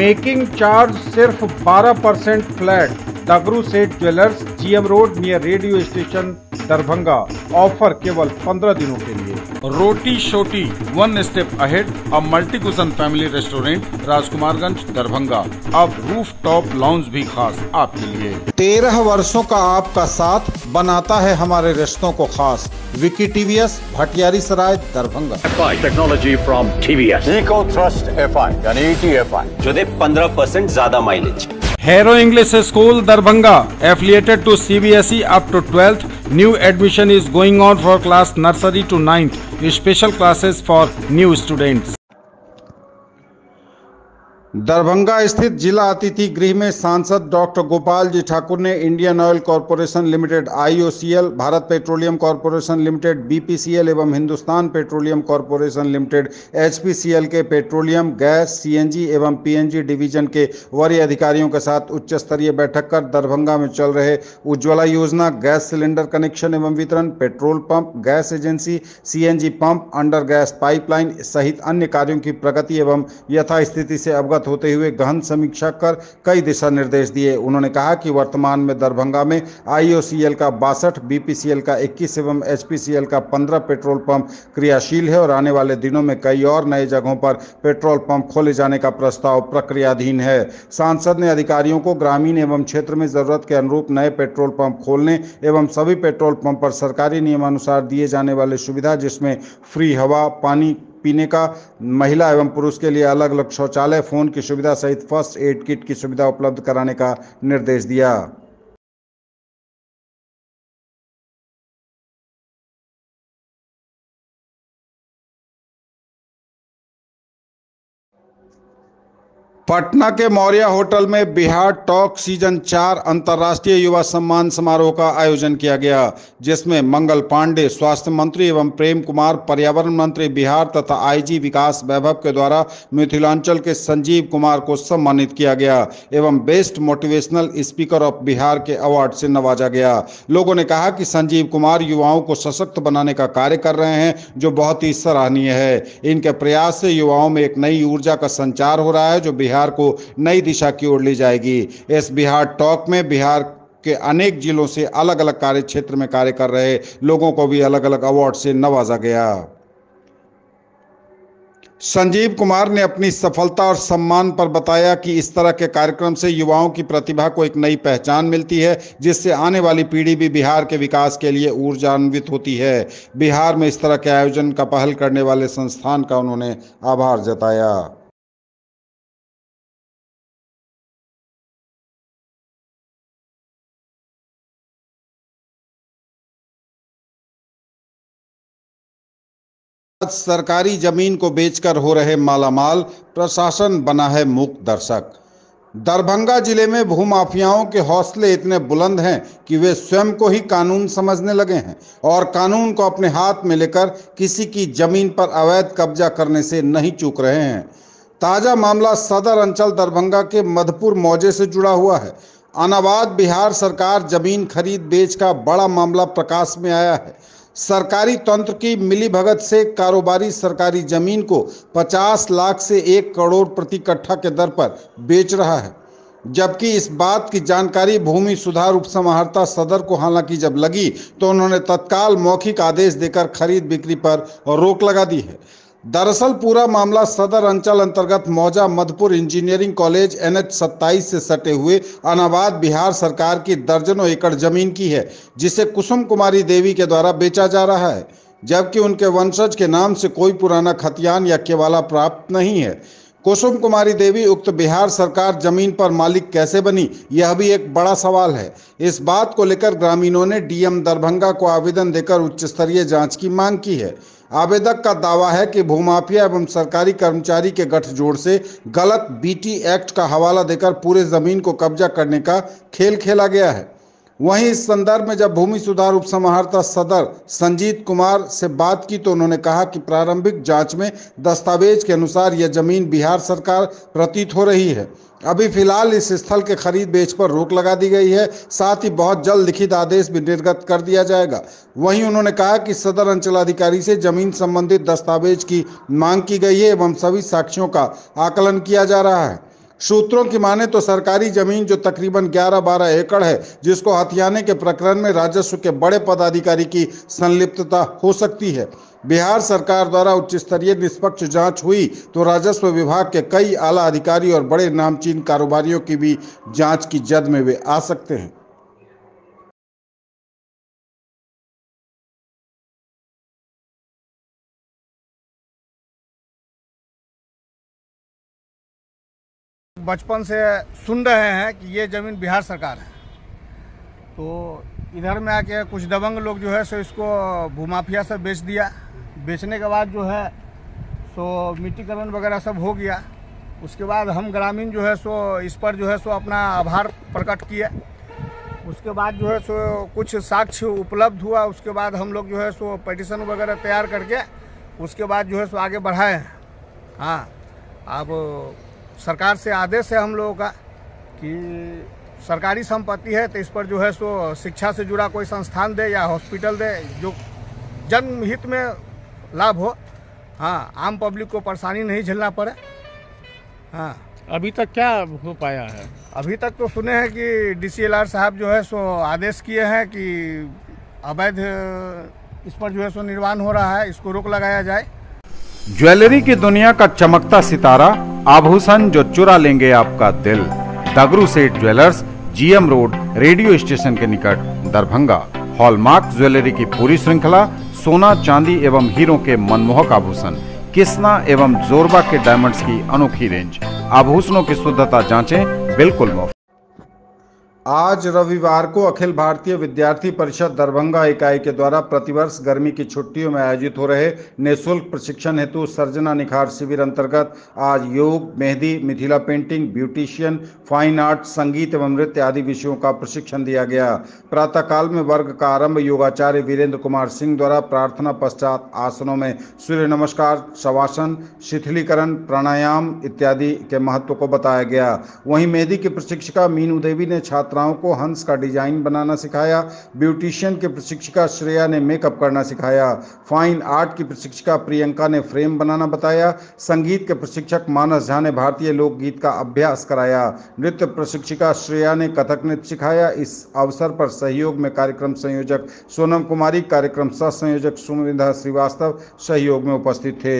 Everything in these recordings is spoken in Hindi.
मेकिंग चार्ज सिर्फ 12 percent flat Dagru Seth jewellers GM road near radio station Darbhanga offer केवल पंद्रह दिनों के लिए Roti Shoti one step ahead अब multi cuisine family restaurant Rajkumarganj Darbhanga अब रूफ टॉप लॉन्च भी खास आपके लिए तेरह वर्षों का आपका साथ बनाता है हमारे रिश्तों को खास Vicky TVS Bhatiyari Sarai Darbhanga technology from TVS F I यानी e जो दे पंद्रह परसेंट ज्यादा mileage Hero English School, Darbhanga, affiliated to CBSE up to 12th. New admission is going on for class nursery to 9th. Special classes for new students. Darbhanga स्थित जिला अतिथि गृह में सांसद डॉक्टर गोपाल जी ठाकुर ने Indian oil corporation limited IOCL, Bharat petroleum corporation limited BPCL एवं Hindustan petroleum corporation limited HPCL के पेट्रोलियम गैस सीएनजी एवं पीएनजी डिवीजन के वरीय अधिकारियों के साथ उच्च स्तरीय बैठक कर दरभंगा में चल रहे उज्ज्वला योजना गैस सिलेंडर कनेक्शन एवं वितरण petrol pump gas agency C pump under gas pipeline सहित अन्य कार्यों की प्रगति एवं यथास्थिति से अवगत अवगत होते हुए गहन समीक्षा कर कई दिशा निर्देश दिए उन्होंने कहा कि वर्तमान में दरभंगा में आईओसीएल का बासठ बीपीसीएल का 21 एवं एचपीसीएल का 15 पेट्रोल पंप क्रियाशील है और आने वाले दिनों में कई और नए जगहों पर पेट्रोल पंप खोले जाने का प्रस्ताव प्रक्रियाधीन है सांसद ने अधिकारियों को ग्रामीण एवं क्षेत्र में जरूरत के अनुरूप नए पेट्रोल पंप खोलने एवं सभी पेट्रोल पंप पर सरकारी नियमानुसार दिए जाने वाले सुविधा जिसमें फ्री हवा पानी पीने का महिला एवं पुरुष के लिए अलग अलग शौचालय फोन की सुविधा सहित फर्स्ट एड किट की सुविधा उपलब्ध कराने का निर्देश दिया पटना के मौर्य होटल में बिहार टॉक सीजन चार अंतर्राष्ट्रीय युवा सम्मान समारोह का आयोजन किया गया जिसमें मंगल पांडे स्वास्थ्य मंत्री एवं प्रेम कुमार पर्यावरण मंत्री बिहार तथा आईजी विकास वैभव के द्वारा मिथिलांचल के संजीव कुमार को सम्मानित किया गया एवं best motivational speaker of Bihar के अवार्ड से नवाजा गया लोगों ने कहा कि संजीव कुमार युवाओं को सशक्त बनाने का कार्य कर रहे हैं जो बहुत ही सराहनीय है इनके प्रयास से युवाओं में एक नई ऊर्जा का संचार हो रहा है जो बिहार बिहार को नई दिशा की ओर ले जाएगी इस बिहार टॉक में बिहार के अनेक जिलों से अलग अलग कार्य क्षेत्र में कार्य कर रहे लोगों को भी अलग अलग अवार्ड से नवाजा गया संजीव कुमार ने अपनी सफलता और सम्मान पर बताया कि इस तरह के कार्यक्रम से युवाओं की प्रतिभा को एक नई पहचान मिलती है जिससे आने वाली पीढ़ी भी बिहार के विकास के लिए ऊर्जान्वित होती है बिहार में इस तरह के आयोजन का पहल करने वाले संस्थान का उन्होंने आभार जताया सरकारी जमीन को बेचकर हो रहे मालामाल प्रशासन बना है मूक दर्शक दरभंगा जिले में भूमाफियाओं के हौसले इतने बुलंद हैं कि वे स्वयं को ही कानून समझने लगे हैं और कानून को अपने हाथ में लेकर किसी की जमीन पर अवैध कब्जा करने से नहीं चूक रहे हैं ताज़ा मामला सदर अंचल दरभंगा के मधपुर मौजे से जुड़ा हुआ है अनाबाद बिहार सरकार जमीन खरीद बेच का बड़ा मामला प्रकाश में आया है सरकारी तंत्र की मिलीभगत से कारोबारी सरकारी जमीन को 50 लाख से एक करोड़ प्रति कट्ठा के दर पर बेच रहा है जबकि इस बात की जानकारी भूमि सुधार उपसमाहर्ता सदर को हालांकि जब लगी तो उन्होंने तत्काल मौखिक आदेश देकर खरीद बिक्री पर रोक लगा दी है दरअसल पूरा मामला सदर अंचल अंतर्गत मौजा Madhupur engineering college N H से सटे हुए अनाबाद बिहार सरकार की दर्जनों एकड़ जमीन की है जिसे कुसुम कुमारी देवी के द्वारा बेचा जा रहा है जबकि उनके वंशज के नाम से कोई पुराना खतियान या केवाला प्राप्त नहीं है कुसुम कुमारी देवी उक्त बिहार सरकार जमीन पर मालिक कैसे बनी यह भी एक बड़ा सवाल है इस बात को लेकर ग्रामीणों ने डीएम दरभंगा को आवेदन देकर उच्च स्तरीय जांच की मांग की है आवेदक का दावा है कि भूमाफिया एवं सरकारी कर्मचारी के गठजोड़ से गलत बीटी एक्ट का हवाला देकर पूरे जमीन को कब्जा करने का खेल खेला गया है वहीं इस संदर्भ में जब भूमि सुधार उपसमाहर्ता सदर संजीत कुमार से बात की तो उन्होंने कहा कि प्रारंभिक जांच में दस्तावेज के अनुसार यह जमीन बिहार सरकार प्रतीत हो रही है अभी फिलहाल इस स्थल के खरीद बेच पर रोक लगा दी गई है साथ ही बहुत जल्द लिखित आदेश भी निर्गत कर दिया जाएगा वहीं उन्होंने कहा कि सदर अंचलाधिकारी से जमीन संबंधित दस्तावेज की मांग की गई है एवं सभी साक्ष्यों का आकलन किया जा रहा है सूत्रों की माने तो सरकारी जमीन जो तकरीबन 11-12 एकड़ है जिसको हथियाने के प्रकरण में राजस्व के बड़े पदाधिकारी की संलिप्तता हो सकती है बिहार सरकार द्वारा उच्च स्तरीय निष्पक्ष जांच हुई तो राजस्व विभाग के कई आला अधिकारी और बड़े नामचीन कारोबारियों की भी जांच की जद में वे आ सकते हैं बचपन से सुन रहे हैं कि ये ज़मीन बिहार सरकार है तो इधर में आके कुछ दबंग लोग जो है सो इसको भूमाफिया से बेच दिया बेचने के बाद जो है सो मिट्टीकरण वगैरह सब हो गया उसके बाद हम ग्रामीण जो है सो इस पर जो है सो अपना आभार प्रकट किया उसके बाद जो है सो कुछ साक्ष्य उपलब्ध हुआ उसके बाद हम लोग जो है सो पटिशन वगैरह तैयार करके उसके बाद जो है सो आगे बढ़ाए हैं हाँ अब सरकार से आदेश है हम लोगों का कि सरकारी संपत्ति है तो इस पर जो है सो शिक्षा से जुड़ा कोई संस्थान दे या हॉस्पिटल दे जो जनहित में लाभ हो हाँ आम पब्लिक को परेशानी नहीं झेलना पड़े हाँ अभी तक क्या हो पाया है अभी तक तो सुने हैं कि डीसीएलआर साहब जो है सो आदेश किए हैं कि अवैध इस पर जो है सो निर्वाण हो रहा है इसको रोक लगाया जाए ज्वेलरी की दुनिया का चमकता सितारा आभूषण जो चुरा लेंगे आपका दिल Dagru Seth jewellers GM road radio station के निकट दरभंगा हॉलमार्क ज्वेलरी की पूरी श्रृंखला सोना चांदी एवं हीरों के मनमोहक आभूषण किस्ना एवं जोरबा के डायमंड्स की अनोखी रेंज आभूषणों की शुद्धता जांचें बिल्कुल मुफ्त आज रविवार को अखिल भारतीय विद्यार्थी परिषद दरभंगा इकाई के द्वारा प्रतिवर्ष गर्मी की छुट्टियों में आयोजित हो रहे निःशुल्क प्रशिक्षण हेतु सर्जना निखार शिविर अंतर्गत आज योग mehndi Mithila painting beautician fine art संगीत एवं नृत्य आदि विषयों का प्रशिक्षण दिया गया प्रातःकाल में वर्ग का आरंभ योगाचार्य वीरेंद्र कुमार सिंह द्वारा प्रार्थना पश्चात आसनों में सूर्य नमस्कार शवासन शिथिलीकरण प्राणायाम इत्यादि के महत्व को बताया गया वहीं मेहंदी की प्रशिक्षिका मीनू देवी ने छात्र छात्राओं को हंस का डिजाइन बनाना सिखाया ब्यूटिशियन की प्रशिक्षिका श्रेया ने मेकअप करना सिखाया फाइन आर्ट की प्रशिक्षिका प्रियंका ने फ्रेम बनाना बताया संगीत के प्रशिक्षक मानस झा ने भारतीय लोकगीत का अभ्यास कराया नृत्य प्रशिक्षिका श्रेया ने कथक नृत्य सिखाया इस अवसर पर सहयोग में कार्यक्रम संयोजक सोनम कुमारी कार्यक्रम सह संयोजक सुमिधा श्रीवास्तव सहयोग में उपस्थित थे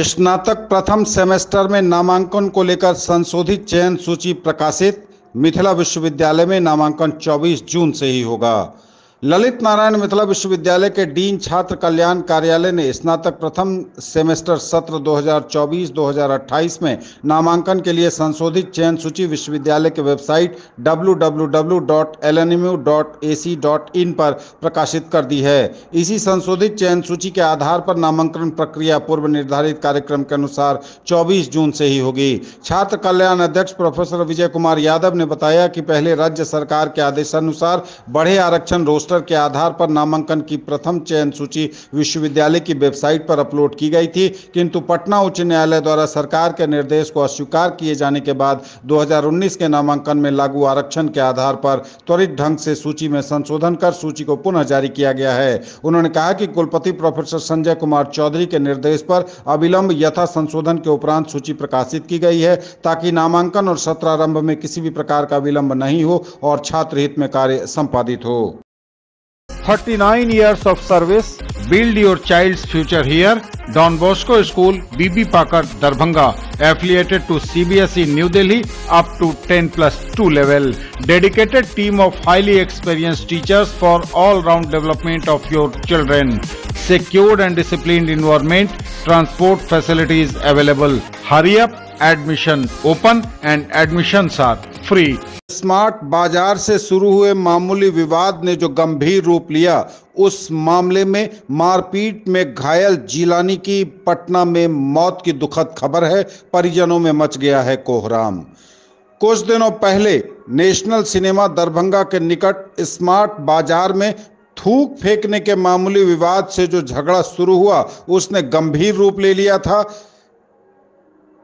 स्नातक प्रथम सेमेस्टर में नामांकन को लेकर संशोधित चयन सूची प्रकाशित मिथिला विश्वविद्यालय में नामांकन 24 जून से ही होगा ललित नारायण मिथिला विश्वविद्यालय के डीन छात्र कल्याण कार्यालय ने स्नातक प्रथम सेमेस्टर सत्र 2024-2028 में नामांकन के लिए संशोधित चयन सूची विश्वविद्यालय के वेबसाइट www.lnmu.ac.in पर प्रकाशित कर दी है इसी संशोधित चयन सूची के आधार पर नामांकन प्रक्रिया पूर्व निर्धारित कार्यक्रम के अनुसार 24 जून से ही होगी छात्र कल्याण अध्यक्ष प्रोफेसर विजय कुमार यादव ने बताया कि पहले राज्य सरकार के आदेशानुसार बढ़े आरक्षण रोस्टर रोस्टर के आधार पर नामांकन की प्रथम चयन सूची विश्वविद्यालय की वेबसाइट पर अपलोड की गई थी किंतु पटना उच्च न्यायालय द्वारा सरकार के निर्देश को अस्वीकार किए जाने के बाद 2019 के नामांकन में लागू आरक्षण के आधार पर त्वरित ढंग से सूची में संशोधन कर सूची को पुनः जारी किया गया है उन्होंने कहा कि कुलपति प्रोफेसर संजय कुमार चौधरी के निर्देश पर अविलंब यथा संशोधन के उपरांत सूची प्रकाशित की गई है ताकि नामांकन और सत्रारंभ में किसी भी प्रकार का विलंब नहीं हो और छात्र हित में कार्य संपादित हो 39 years of service. Build your child's future here. Don Bosco School, BB Pakar, Darbhanga, affiliated to CBSE New Delhi up to 10 plus 2 level. Dedicated team of highly experienced teachers for all-round development of your children. Secured and disciplined environment, transport facilities available. Hurry up, admission open and admissions are free smart Bazaar से शुरू हुए मामूली विवाद ने जो गंभीर रूप लिया उस मामले में मारपीट में घायल जिलानी की पटना में मौत की दुखद खबर है परिजनों में मच गया है कोहराम कुछ दिनों पहले नेशनल सिनेमा दरभंगा के निकट स्मार्ट बाजार में थूक फेंकने के मामूली विवाद से जो झगड़ा शुरू हुआ उसने गंभीर रूप ले लिया था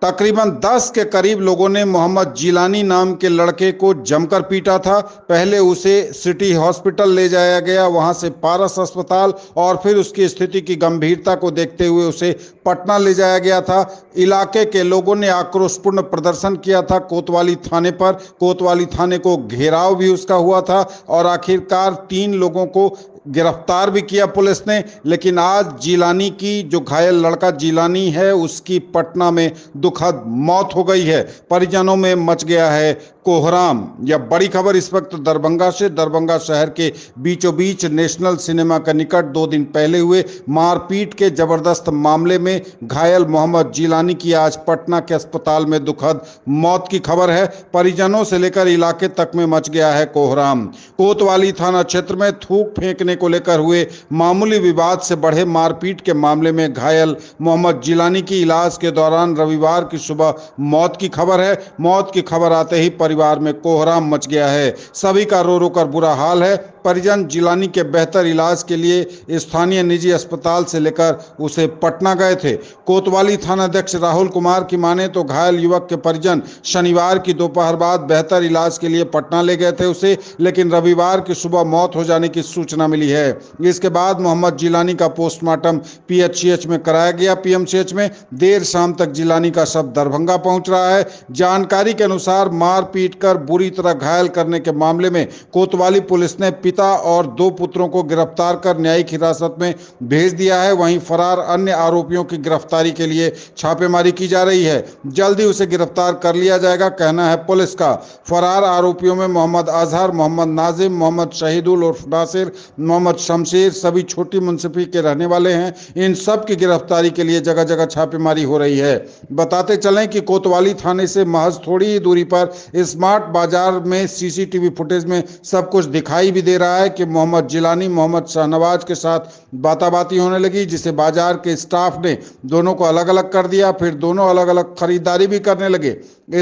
तकरीबन 10 के करीब लोगों ने मोहम्मद जिलानी नाम के लड़के को जमकर पीटा था पहले उसे सिटी हॉस्पिटल ले जाया गया वहां से पारस अस्पताल और फिर उसकी स्थिति की गंभीरता को देखते हुए उसे पटना ले जाया गया था इलाके के लोगों ने आक्रोशपूर्ण प्रदर्शन किया था कोतवाली थाने पर कोतवाली थाने को घेराव भी उसका हुआ था और आखिरकार तीन लोगों को गिरफ्तार भी किया पुलिस ने लेकिन आज जीलानी की जो घायल लड़का जीलानी है उसकी पटना में दुखद मौत हो गई है परिजनों में मच गया है कोहराम यह बड़ी खबर इस वक्त दरभंगा से दरभंगा शहर के बीचों बीच नेशनल सिनेमा के निकट दो दिन पहले हुए मारपीट के जबरदस्त मामले में घायल मोहम्मद जीलानी की आज पटना के अस्पताल में दुखद मौत की खबर है परिजनों से लेकर इलाके तक में मच गया है कोहराम कोतवाली थाना क्षेत्र में थूक फेंकने को लेकर हुए मामूली विवाद से बढ़े मारपीट के मामले में घायल मोहम्मद जिलानी की इलाज के दौरान रविवार की सुबह मौत की खबर है मौत की खबर आते ही परिवार में कोहराम मच गया है सभी का रो रो कर बुरा हाल है परिजन जिलानी के बेहतर इलाज के लिए स्थानीय निजी अस्पताल से लेकर उसे पटना गए थे कोतवाली थाना अध्यक्ष राहुल कुमार की माने तो घायल युवक के परिजन शनिवार की दोपहर बाद बेहतर इलाज के लिए पटना ले गए थे उसे लेकिन रविवार की सुबह मौत हो जाने की सूचना मिली है इसके बाद मोहम्मद जिलानी का पोस्टमार्टम पीएचसीएच में कराया गया पीएमसीएच में देर शाम तक जिलानी का शब्द दरभंगा पहुंच रहा है जानकारी के अनुसार मारपीट कर बुरी तरह घायल करने के मामले में कोतवाली पुलिस ने पिता पिता और दो पुत्रों को गिरफ्तार कर न्यायिक हिरासत में भेज दिया है वहीं फरार अन्य आरोपियों की गिरफ्तारी के लिए छापेमारी की जा रही है जल्द ही उसे गिरफ्तार कर लिया जाएगा कहना है पुलिस का फरार आरोपियों में मोहम्मद अजहर मोहम्मद नाजिम मोहम्मद शहीदुल उर्फ नासिर मोहम्मद शमशेर सभी छोटी मुंसिफी के रहने वाले हैं इन सब की गिरफ्तारी के लिए जगह जगह छापेमारी हो रही है बताते चलें कि कोतवाली थाने से महज थोड़ी ही दूरी पर स्मार्ट बाजार में सीसीटीवी फुटेज में सब कुछ दिखाई भी दे रहा है कि मोहम्मद जिलानी मोहम्मद शाहनवाज के साथ बाताबाती होने लगी जिसे बाजार के स्टाफ ने दोनों को अलग अलग कर दिया फिर दोनों अलग अलग खरीदारी भी करने लगे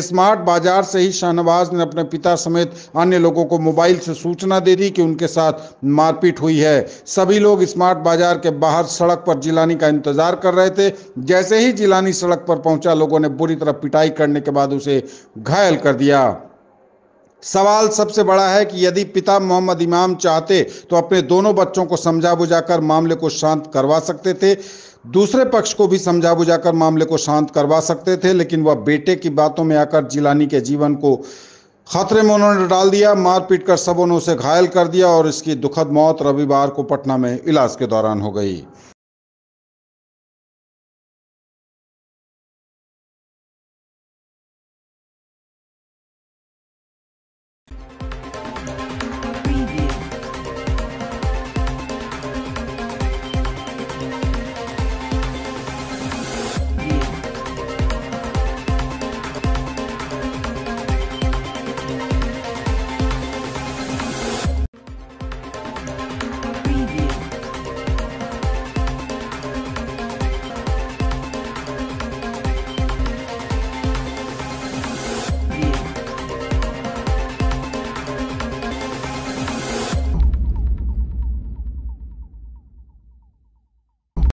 स्मार्ट बाजार से ही शाहनवाज ने अपने पिता समेत अन्य लोगों को मोबाइल से सूचना दे दी कि उनके साथ मारपीट हुई है सभी लोग स्मार्ट बाजार के बाहर सड़क पर जिलानी का इंतजार कर रहे थे जैसे ही जिलानी सड़क पर पहुंचा लोगों ने बुरी तरह पिटाई करने के बाद उसे घायल कर दिया सवाल सबसे बड़ा है कि यदि पिता मोहम्मद इमाम चाहते तो अपने दोनों बच्चों को समझा बुझाकर मामले को शांत करवा सकते थे दूसरे पक्ष को भी समझा बुझाकर मामले को शांत करवा सकते थे लेकिन वह बेटे की बातों में आकर जिलानी के जीवन को खतरे में उन्होंने डाल दिया मारपीट कर सबों ने उसे घायल कर दिया और इसकी दुखद मौत रविवार को पटना में इलाज के दौरान हो गई